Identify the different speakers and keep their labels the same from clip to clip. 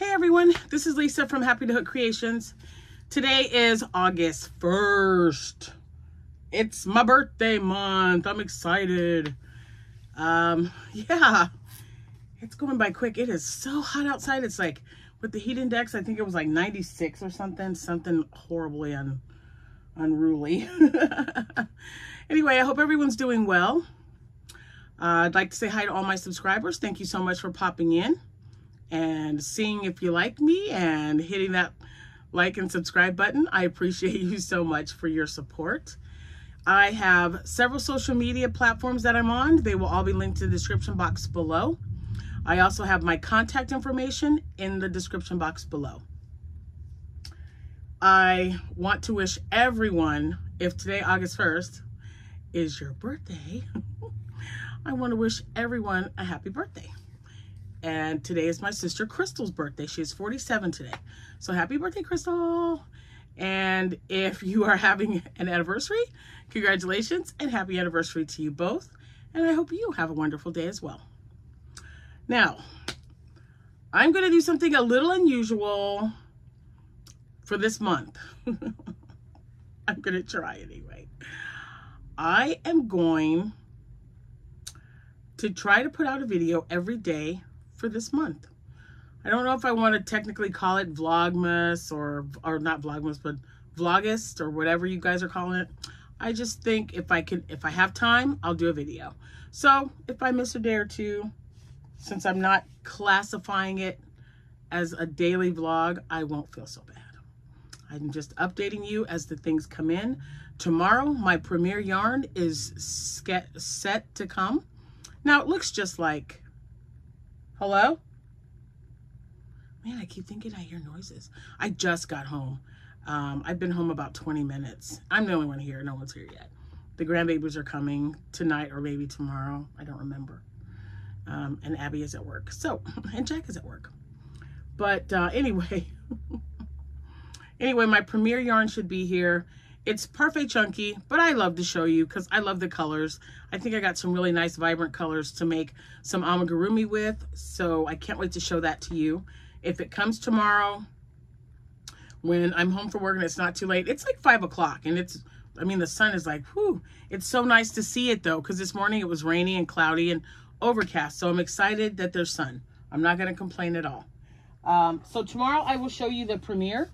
Speaker 1: Hey everyone, this is Lisa from Happy to Hook Creations. Today is August 1st. It's my birthday month. I'm excited. Um, yeah, it's going by quick. It is so hot outside. It's like with the heat index, I think it was like 96 or something, something horribly un unruly. anyway, I hope everyone's doing well. Uh, I'd like to say hi to all my subscribers. Thank you so much for popping in and seeing if you like me and hitting that like and subscribe button. I appreciate you so much for your support. I have several social media platforms that I'm on. They will all be linked in the description box below. I also have my contact information in the description box below. I want to wish everyone, if today, August 1st, is your birthday, I want to wish everyone a happy birthday. And today is my sister Crystal's birthday. She is 47 today. So happy birthday, Crystal. And if you are having an anniversary, congratulations and happy anniversary to you both. And I hope you have a wonderful day as well. Now, I'm going to do something a little unusual for this month. I'm going to try anyway. I am going to try to put out a video every day for this month. I don't know if I want to technically call it Vlogmas or, or not Vlogmas, but Vlogist or whatever you guys are calling it. I just think if I can, if I have time, I'll do a video. So if I miss a day or two, since I'm not classifying it as a daily vlog, I won't feel so bad. I'm just updating you as the things come in. Tomorrow, my Premier yarn is set to come. Now, it looks just like Hello? Man, I keep thinking I hear noises. I just got home. Um, I've been home about 20 minutes. I'm the only one here. No one's here yet. The grandbabies are coming tonight or maybe tomorrow. I don't remember. Um, and Abby is at work. So, and Jack is at work. But uh, anyway, anyway, my Premier yarn should be here. It's Parfait Chunky, but I love to show you because I love the colors. I think I got some really nice vibrant colors to make some amigurumi with, so I can't wait to show that to you. If it comes tomorrow, when I'm home from work and it's not too late, it's like 5 o'clock, and it's, I mean, the sun is like, whew. It's so nice to see it, though, because this morning it was rainy and cloudy and overcast, so I'm excited that there's sun. I'm not going to complain at all. Um, so tomorrow I will show you the Premier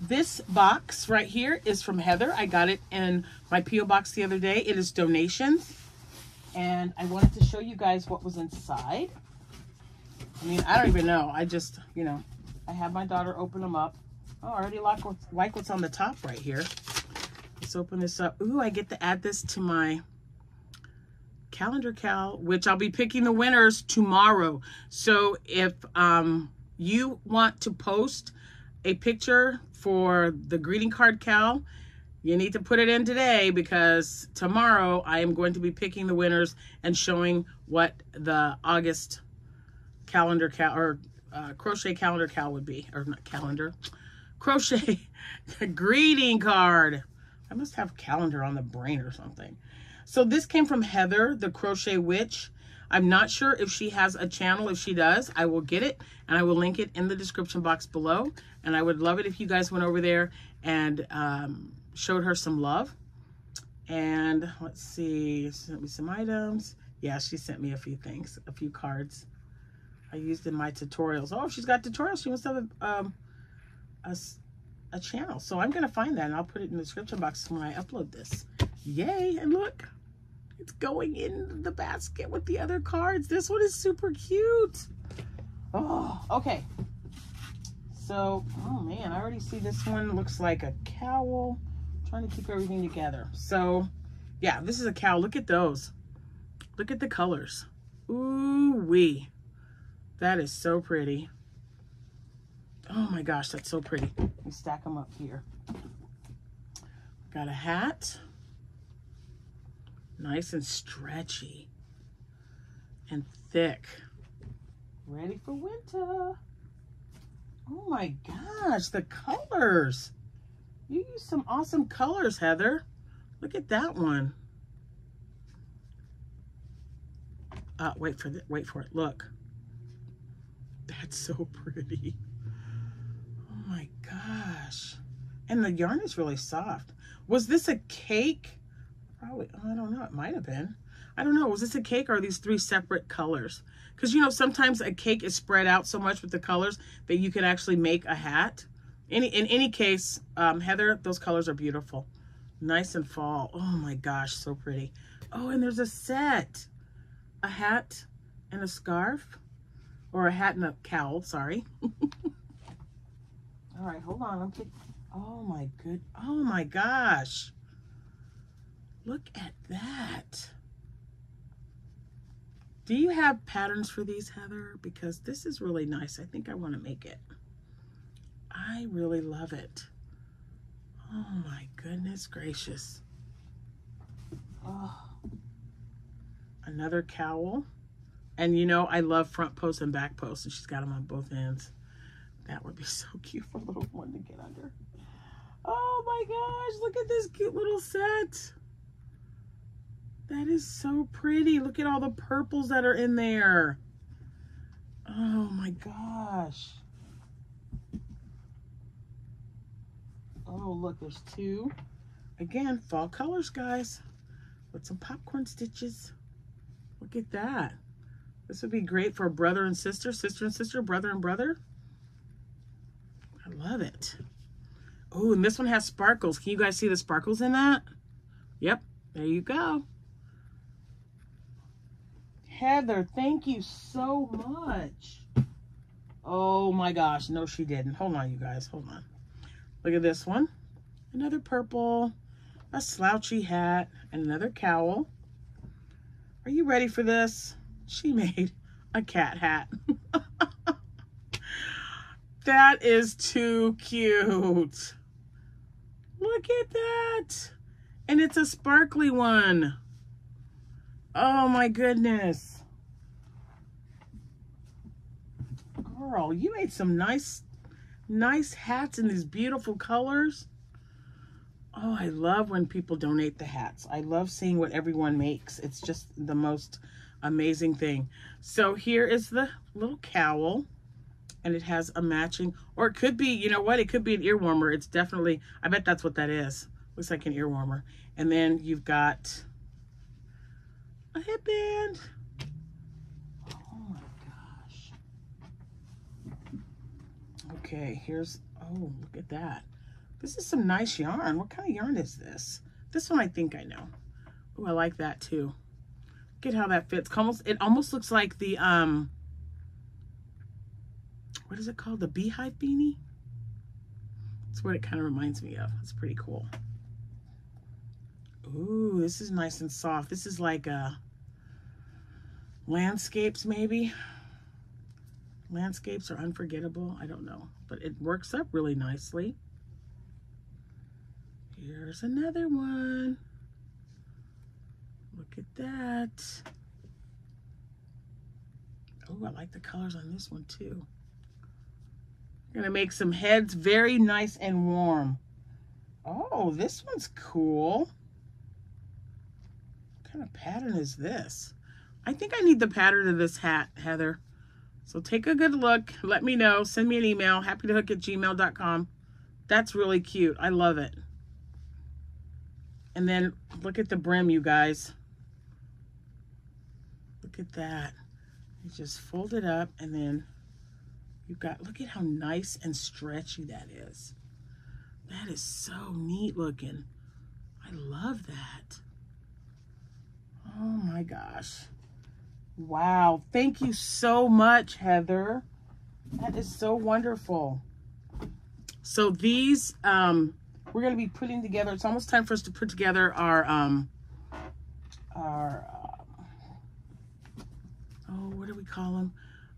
Speaker 1: this box right here is from Heather. I got it in my P.O. box the other day. It is donations. And I wanted to show you guys what was inside. I mean, I don't even know. I just, you know, I had my daughter open them up. Oh, I already like, what, like what's on the top right here. Let's open this up. Ooh, I get to add this to my calendar cal, which I'll be picking the winners tomorrow. So if um, you want to post a picture for the greeting card cow, you need to put it in today because tomorrow I am going to be picking the winners and showing what the August calendar cow or uh, crochet calendar cow would be, or not calendar, crochet greeting card. I must have calendar on the brain or something. So this came from Heather, the Crochet Witch. I'm not sure if she has a channel. If she does, I will get it and I will link it in the description box below. And I would love it if you guys went over there and um, showed her some love. And let's see, sent me some items. Yeah, she sent me a few things, a few cards I used in my tutorials. Oh, she's got tutorials. She wants to have a, um, a, a channel. So I'm going to find that and I'll put it in the description box when I upload this. Yay. And look, it's going in the basket with the other cards. This one is super cute. Oh, okay. So, oh man, I already see this one looks like a cowl. I'm trying to keep everything together. So, yeah, this is a cowl. Look at those. Look at the colors. Ooh wee. That is so pretty. Oh my gosh, that's so pretty. Let me stack them up here. Got a hat. Nice and stretchy and thick. Ready for winter. Oh my gosh, the colors. You use some awesome colors, Heather. Look at that one. Uh, wait for the, wait for it. Look. That's so pretty. Oh my gosh. And the yarn is really soft. Was this a cake? Probably, I don't know. It might have been. I don't know. Was this a cake or are these three separate colors? Because, you know, sometimes a cake is spread out so much with the colors that you can actually make a hat. Any, in any case, um, Heather, those colors are beautiful. Nice and fall. Oh my gosh, so pretty. Oh, and there's a set. A hat and a scarf. Or a hat and a cowl, sorry. All right, hold on. I'm oh my good, oh my gosh. Look at that. Do you have patterns for these, Heather? Because this is really nice. I think I want to make it. I really love it. Oh my goodness gracious. Oh. Another cowl. And you know, I love front posts and back posts, and she's got them on both ends. That would be so cute for a little one to get under. Oh my gosh, look at this cute little set. That is so pretty. Look at all the purples that are in there. Oh my gosh. Oh, look, there's two. Again, fall colors, guys. With some popcorn stitches. Look at that. This would be great for a brother and sister, sister and sister, brother and brother. I love it. Oh, and this one has sparkles. Can you guys see the sparkles in that? Yep, there you go. Heather, thank you so much. Oh my gosh, no she didn't. Hold on, you guys, hold on. Look at this one. Another purple, a slouchy hat, and another cowl. Are you ready for this? She made a cat hat. that is too cute. Look at that. And it's a sparkly one. Oh my goodness. Girl, you made some nice, nice hats in these beautiful colors. Oh, I love when people donate the hats. I love seeing what everyone makes. It's just the most amazing thing. So here is the little cowl and it has a matching, or it could be, you know what? It could be an ear warmer. It's definitely, I bet that's what that is. Looks like an ear warmer. And then you've got a headband. Oh my gosh. Okay, here's, oh, look at that. This is some nice yarn. What kind of yarn is this? This one I think I know. Oh, I like that too. Look at how that fits. Almost, it almost looks like the, um, what is it called? The beehive beanie? That's what it kind of reminds me of. It's pretty cool. Ooh, this is nice and soft. This is like a landscapes maybe. Landscapes are unforgettable. I don't know, but it works up really nicely. Here's another one. Look at that. Oh, I like the colors on this one too. Gonna make some heads very nice and warm. Oh, this one's cool. What kind of pattern is this? I think I need the pattern of this hat, Heather. So take a good look. Let me know. Send me an email. Happytohook at gmail.com. That's really cute. I love it. And then look at the brim, you guys. Look at that. You just fold it up and then you've got, look at how nice and stretchy that is. That is so neat looking. I love that. Oh my gosh. Wow. Thank you so much, Heather. That is so wonderful. So these, um, we're going to be putting together, it's almost time for us to put together our, um, our, uh, oh, what do we call them?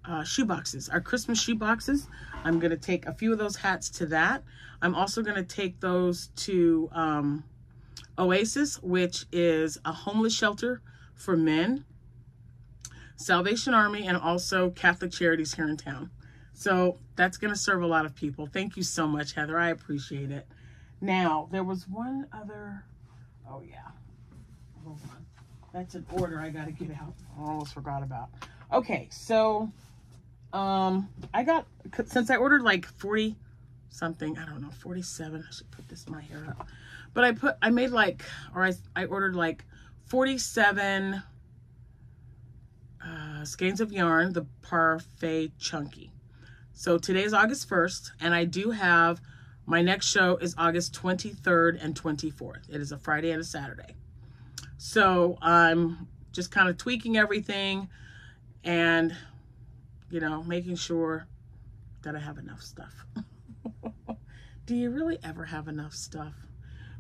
Speaker 1: Uh, shoe boxes, our Christmas shoe boxes. I'm going to take a few of those hats to that. I'm also going to take those to um, Oasis, which is a homeless shelter for men, Salvation Army, and also Catholic Charities here in town. So that's going to serve a lot of people. Thank you so much, Heather. I appreciate it. Now, there was one other, oh yeah, hold on. That's an order I gotta get out. I almost forgot about. Okay, so, um, I got, since I ordered like 40 something. I don't know, 47. I should put this my hair up. But I put, I made like, or I, I ordered like 47 uh, skeins of yarn, the Parfait Chunky. So today is August 1st, and I do have, my next show is August 23rd and 24th. It is a Friday and a Saturday. So I'm just kind of tweaking everything and, you know, making sure that I have enough stuff. Do you really ever have enough stuff?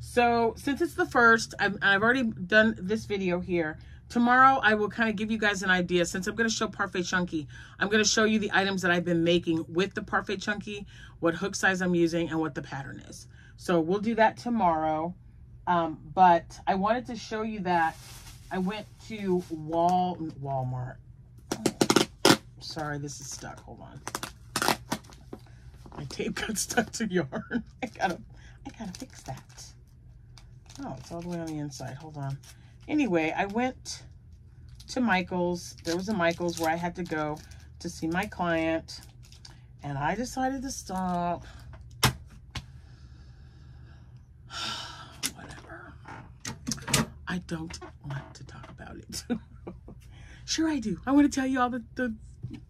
Speaker 1: So since it's the first, I've, I've already done this video here. Tomorrow, I will kind of give you guys an idea. Since I'm going to show Parfait Chunky, I'm going to show you the items that I've been making with the Parfait Chunky, what hook size I'm using, and what the pattern is. So we'll do that tomorrow. Um, but I wanted to show you that I went to Wal Walmart. Sorry, this is stuck. Hold on. My tape got stuck to yarn. I gotta, I gotta fix that. Oh, it's all the way on the inside. Hold on. Anyway, I went to Michael's. There was a Michael's where I had to go to see my client. And I decided to stop. Whatever. I don't want to talk about it. sure I do. I want to tell you all the, the,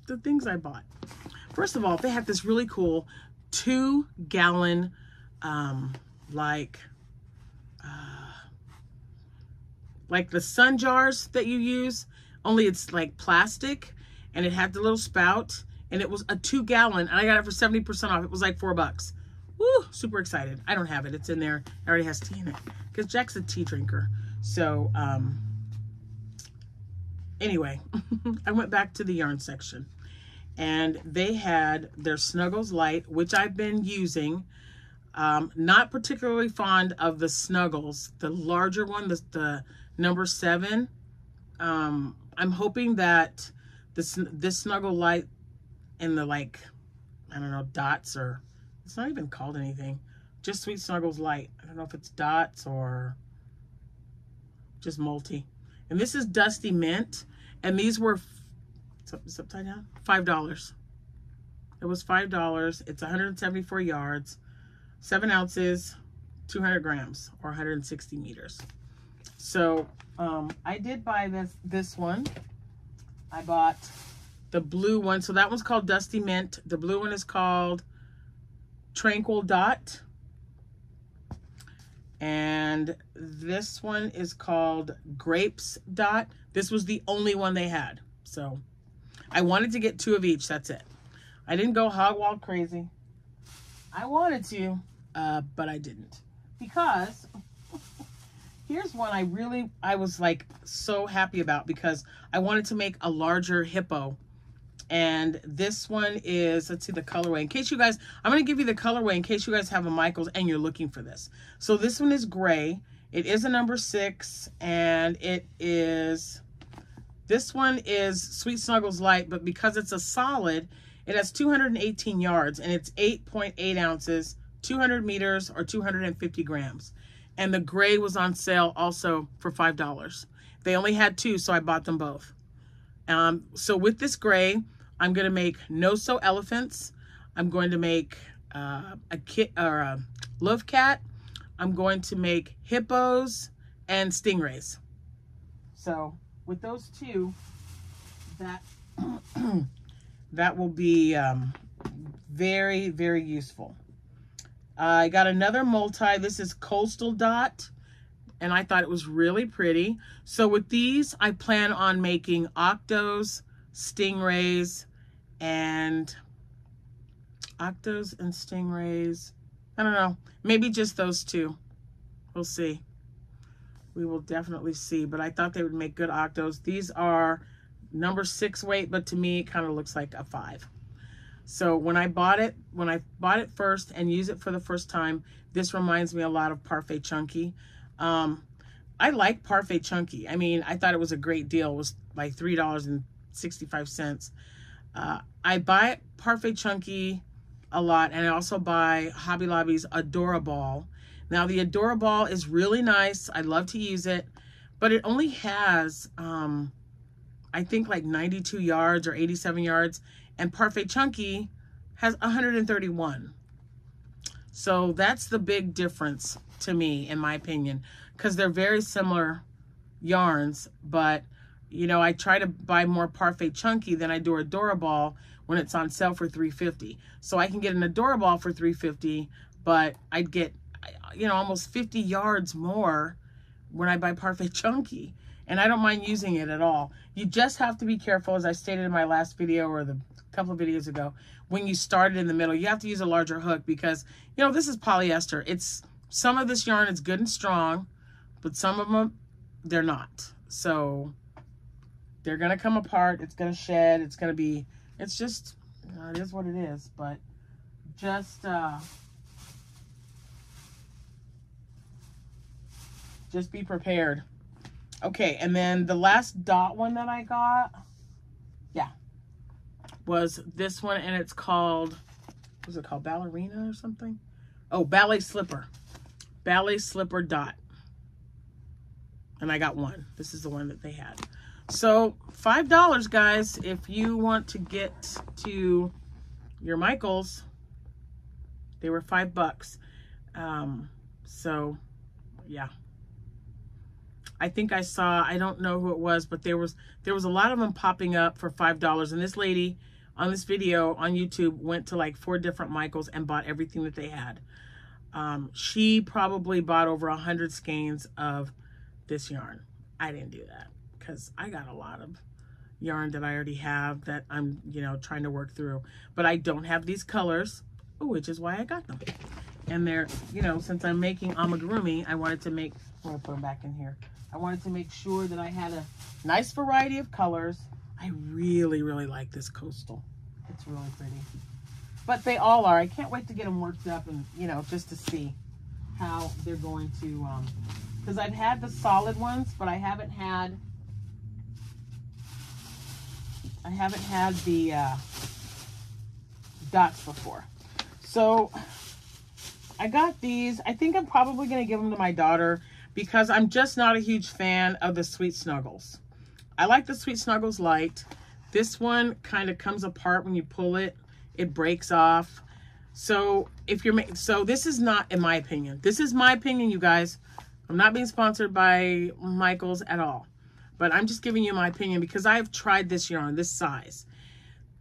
Speaker 1: the things I bought. First of all, they have this really cool two gallon, um, like, uh, like the sun jars that you use, only it's like plastic and it had the little spout and it was a two gallon and I got it for 70% off. It was like four bucks. Woo, super excited. I don't have it. It's in there. It already has tea in it because Jack's a tea drinker. So, um, anyway, I went back to the yarn section and they had their Snuggles Light, which I've been using. Um, not particularly fond of the Snuggles, the larger one, the, the number seven. Um, I'm hoping that this this Snuggle Light and the like, I don't know, dots or it's not even called anything. Just Sweet Snuggles Light. I don't know if it's dots or just multi. And this is Dusty Mint. And these were it's upside down. Five dollars. It was five dollars. It's 174 yards, seven ounces, 200 grams, or 160 meters. So um, I did buy this this one. I bought the blue one. So that one's called Dusty Mint. The blue one is called Tranquil Dot. And this one is called Grapes Dot. This was the only one they had. So I wanted to get two of each. That's it. I didn't go hog wild crazy. I wanted to, uh, but I didn't. Because here's one I really, I was like so happy about because I wanted to make a larger hippo. And this one is, let's see the colorway. In case you guys, I'm going to give you the colorway in case you guys have a Michaels and you're looking for this. So this one is gray. It is a number six and it is this one is Sweet Snuggles Light, but because it's a solid, it has 218 yards and it's 8.8 .8 ounces, 200 meters or 250 grams. And the gray was on sale also for $5. They only had two, so I bought them both. Um, so with this gray, I'm going to make no-sew elephants. I'm going to make uh, a kit or a love cat. I'm going to make hippos and stingrays. So with those two, that that will be um, very, very useful. I got another multi. This is Coastal Dot, and I thought it was really pretty. So with these, I plan on making octos, stingrays, and octos and stingrays. I don't know. Maybe just those two. We'll see we will definitely see. But I thought they would make good octos. These are number six weight, but to me, it kind of looks like a five. So when I bought it, when I bought it first and use it for the first time, this reminds me a lot of Parfait Chunky. Um, I like Parfait Chunky. I mean, I thought it was a great deal. It was like $3.65. Uh, I buy Parfait Chunky a lot, and I also buy Hobby Lobby's Adorable now the Adorable is really nice. I love to use it, but it only has, um, I think like 92 yards or 87 yards and Parfait Chunky has 131. So that's the big difference to me, in my opinion, because they're very similar yarns, but you know, I try to buy more Parfait Chunky than I do Adoraball when it's on sale for 350 So I can get an Adoraball for 350 but I'd get, you know, almost 50 yards more when I buy Parfait Chunky. And I don't mind using it at all. You just have to be careful, as I stated in my last video or the couple of videos ago, when you start it in the middle, you have to use a larger hook because, you know, this is polyester. It's, some of this yarn is good and strong, but some of them, they're not. So they're going to come apart. It's going to shed. It's going to be, it's just, it is what it is. But just, uh, just be prepared. Okay, and then the last dot one that I got, was this one, and it's called, what's it called, Ballerina or something? Oh, Ballet Slipper. Ballet Slipper Dot. And I got one. This is the one that they had. So $5, guys, if you want to get to your Michaels, they were five bucks. Um, so yeah. I think I saw, I don't know who it was, but there was there was a lot of them popping up for $5. And this lady on this video on YouTube went to like four different Michaels and bought everything that they had. Um, she probably bought over a hundred skeins of this yarn. I didn't do that because I got a lot of yarn that I already have that I'm, you know, trying to work through. But I don't have these colors, which is why I got them. And they're, you know, since I'm making amigurumi, I wanted to make, I'm going to put them back in here. I wanted to make sure that I had a nice variety of colors. I really, really like this coastal. It's really pretty. But they all are. I can't wait to get them worked up and, you know, just to see how they're going to, um, because I've had the solid ones, but I haven't had I haven't had the uh, dots before. So I got these. I think I'm probably going to give them to my daughter because I'm just not a huge fan of the Sweet Snuggles. I like the Sweet Snuggles light. This one kind of comes apart when you pull it. It breaks off. So if you're so this is not in my opinion. This is my opinion, you guys. I'm not being sponsored by Michaels at all but I'm just giving you my opinion because I've tried this yarn, this size.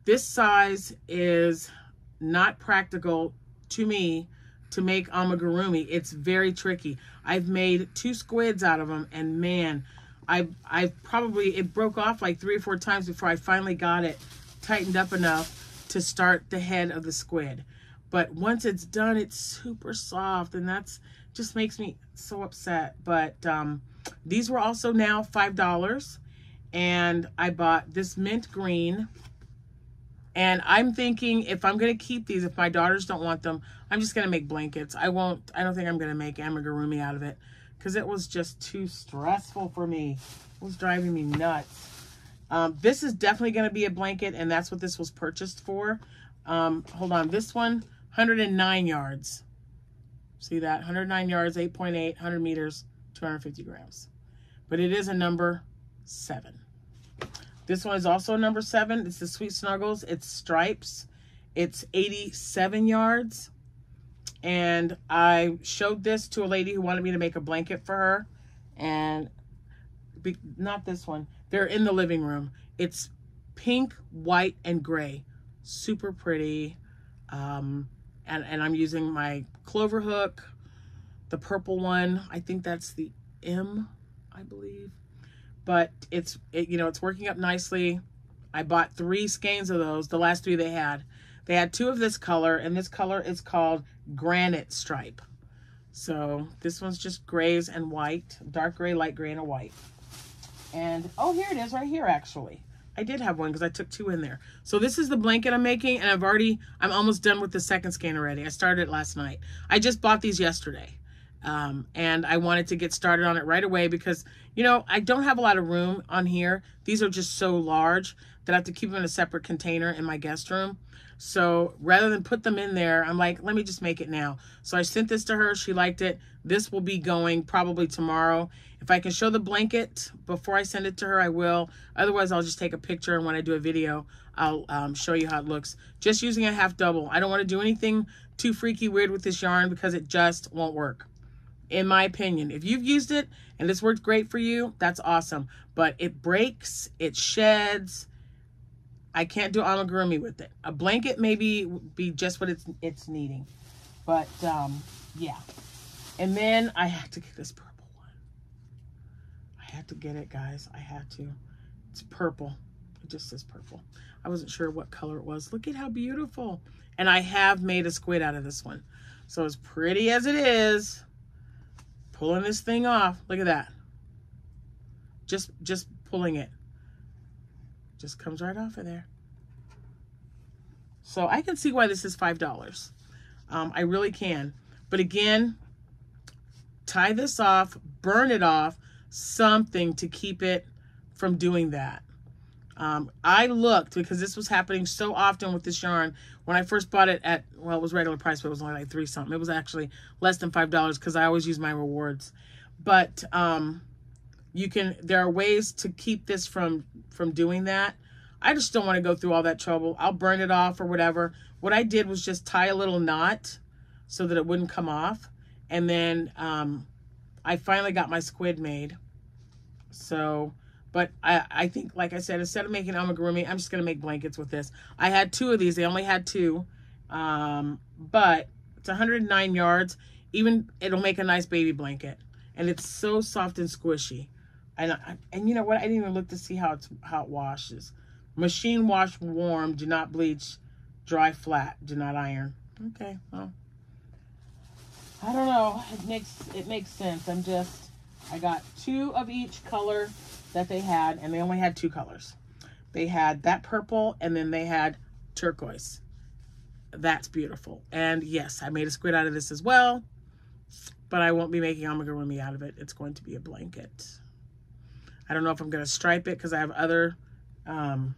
Speaker 1: This size is not practical to me to make amigurumi. It's very tricky. I've made two squids out of them and man, I I probably, it broke off like three or four times before I finally got it tightened up enough to start the head of the squid. But once it's done, it's super soft and that's just makes me so upset. But um, these were also now $5. And I bought this mint green. And I'm thinking if I'm going to keep these, if my daughters don't want them, I'm just going to make blankets. I won't, I don't think I'm going to make amigurumi out of it because it was just too stressful for me. It was driving me nuts. Um, this is definitely going to be a blanket, and that's what this was purchased for. Um, hold on. This one, 109 yards. See that? 109 yards, 8.8, 100 meters. 250 grams. But it is a number seven. This one is also a number seven. It's the Sweet Snuggles. It's stripes. It's 87 yards. And I showed this to a lady who wanted me to make a blanket for her. And be, not this one. They're in the living room. It's pink, white, and gray. Super pretty. Um, and, and I'm using my clover hook the purple one, I think that's the M, I believe. But it's, it, you know, it's working up nicely. I bought three skeins of those, the last three they had. They had two of this color, and this color is called Granite Stripe. So this one's just grays and white, dark gray, light gray, and a white. And, oh, here it is right here, actually. I did have one because I took two in there. So this is the blanket I'm making, and I've already, I'm almost done with the second skein already. I started it last night. I just bought these yesterday. Um, and I wanted to get started on it right away because, you know, I don't have a lot of room on here. These are just so large that I have to keep them in a separate container in my guest room. So rather than put them in there, I'm like, let me just make it now. So I sent this to her. She liked it. This will be going probably tomorrow. If I can show the blanket before I send it to her, I will. Otherwise, I'll just take a picture. And when I do a video, I'll um, show you how it looks. Just using a half double. I don't want to do anything too freaky weird with this yarn because it just won't work. In my opinion, if you've used it and it's worked great for you, that's awesome. But it breaks, it sheds. I can't do amigurumi with it. A blanket maybe be just what it's it's needing. But um, yeah. And then I had to get this purple one. I had to get it, guys. I had to. It's purple. It just says purple. I wasn't sure what color it was. Look at how beautiful. And I have made a squid out of this one. So as pretty as it is, pulling this thing off. Look at that. Just, just pulling it. Just comes right off of there. So I can see why this is $5. Um, I really can. But again, tie this off, burn it off, something to keep it from doing that. Um, I looked because this was happening so often with this yarn. When I first bought it at, well, it was regular price, but it was only like three something. It was actually less than $5 because I always use my rewards. But um, you can, there are ways to keep this from, from doing that. I just don't want to go through all that trouble. I'll burn it off or whatever. What I did was just tie a little knot so that it wouldn't come off. And then um, I finally got my squid made. So but I, I think, like I said, instead of making amigurumi, I'm just going to make blankets with this. I had two of these. They only had two. Um, but it's 109 yards. Even it'll make a nice baby blanket. And it's so soft and squishy. And, and you know what? I didn't even look to see how, it's, how it washes. Machine wash warm. Do not bleach. Dry flat. Do not iron. Okay, well. I don't know. It makes it makes sense. I'm just I got two of each color that they had, and they only had two colors. They had that purple, and then they had turquoise. That's beautiful. And yes, I made a squid out of this as well, but I won't be making amigurumi out of it. It's going to be a blanket. I don't know if I'm going to stripe it because I have other, um,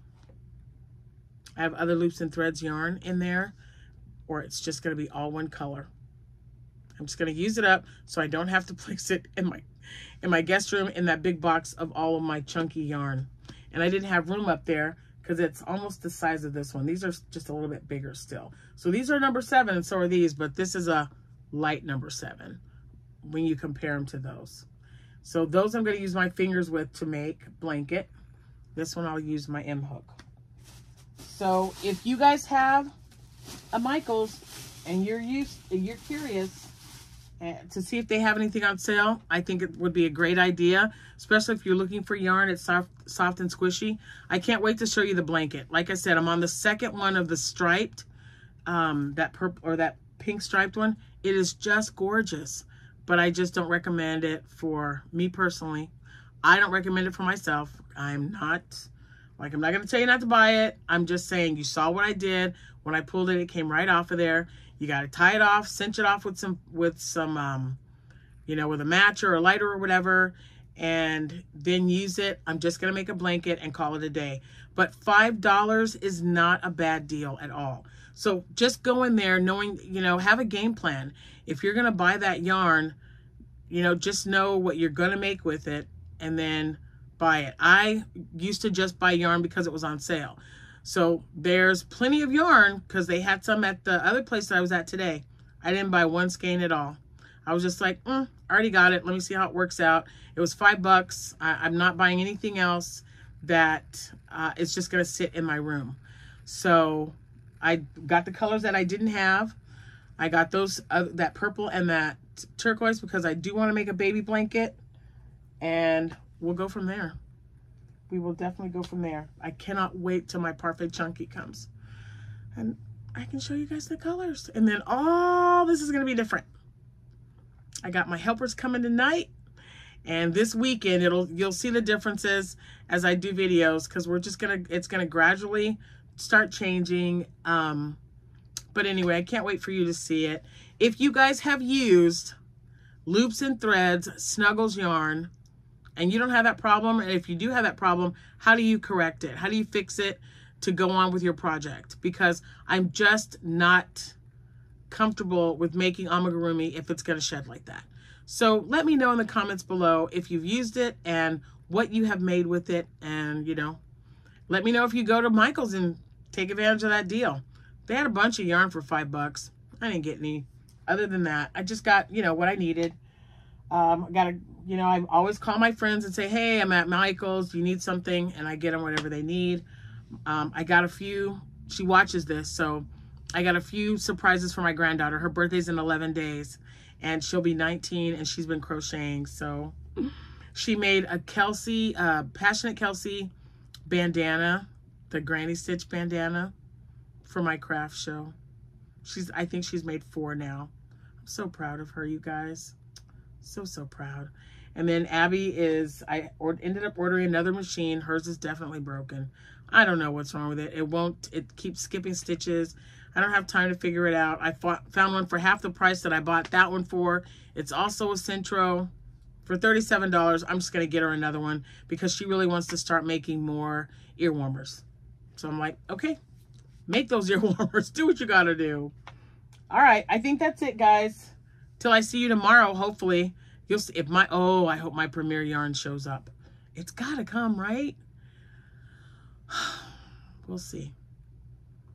Speaker 1: I have other loops and threads yarn in there, or it's just going to be all one color. I'm just going to use it up so I don't have to place it in my in my guest room in that big box of all of my chunky yarn. And I didn't have room up there because it's almost the size of this one. These are just a little bit bigger still. So these are number seven and so are these, but this is a light number seven when you compare them to those. So those I'm going to use my fingers with to make blanket. This one I'll use my M hook. So if you guys have a Michaels and you're used, you're curious to see if they have anything on sale. I think it would be a great idea, especially if you're looking for yarn. It's soft, soft and squishy. I can't wait to show you the blanket. Like I said, I'm on the second one of the striped, um, that purple or that pink striped one. It is just gorgeous, but I just don't recommend it for me personally. I don't recommend it for myself. I'm not, like, I'm not going to tell you not to buy it. I'm just saying you saw what I did. When I pulled it, it came right off of there. You got to tie it off, cinch it off with some, with some, um, you know, with a match or a lighter or whatever, and then use it. I'm just going to make a blanket and call it a day. But $5 is not a bad deal at all. So just go in there knowing, you know, have a game plan. If you're going to buy that yarn, you know, just know what you're going to make with it and then buy it. I used to just buy yarn because it was on sale. So there's plenty of yarn because they had some at the other place that I was at today. I didn't buy one skein at all. I was just like, mm, I already got it. Let me see how it works out. It was five bucks. I, am not buying anything else that uh, it's just going to sit in my room. So I got the colors that I didn't have. I got those, uh, that purple and that turquoise because I do want to make a baby blanket and we'll go from there we will definitely go from there. I cannot wait till my Parfait Chunky comes. And I can show you guys the colors. And then all this is going to be different. I got my helpers coming tonight. And this weekend, it'll you'll see the differences as I do videos because we're just to, it's going to gradually start changing. Um, but anyway, I can't wait for you to see it. If you guys have used Loops and Threads Snuggles Yarn, and you don't have that problem, and if you do have that problem, how do you correct it? How do you fix it to go on with your project? Because I'm just not comfortable with making amigurumi if it's going to shed like that. So let me know in the comments below if you've used it and what you have made with it. And, you know, let me know if you go to Michael's and take advantage of that deal. They had a bunch of yarn for five bucks. I didn't get any. Other than that, I just got, you know, what I needed. Um, I got to, you know, I always call my friends and say, hey, I'm at Michael's. You need something? And I get them whatever they need. Um, I got a few. She watches this, so I got a few surprises for my granddaughter. Her birthday's in 11 days, and she'll be 19, and she's been crocheting. So she made a Kelsie, uh, PassioKnit Kelsie bandana, the Granny Stitch bandana for my craft show. She's, I think she's made four now. I'm so proud of her, you guys. So, so proud. And then Abby is, I ended up ordering another machine. Hers is definitely broken. I don't know what's wrong with it. It won't, it keeps skipping stitches. I don't have time to figure it out. I fought, found one for half the price that I bought that one for. It's also a Sentro for $37. I'm just going to get her another one because she really wants to start making more ear warmers. So I'm like, okay, make those ear warmers. Do what you got to do. All right. I think that's it, guys. Till I see you tomorrow, hopefully. You'll see if my, oh, I hope my Premier yarn shows up. It's got to come, right? we'll see.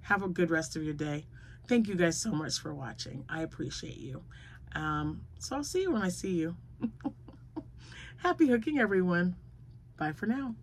Speaker 1: Have a good rest of your day. Thank you guys so much for watching. I appreciate you. Um, so I'll see you when I see you. Happy hooking, everyone. Bye for now.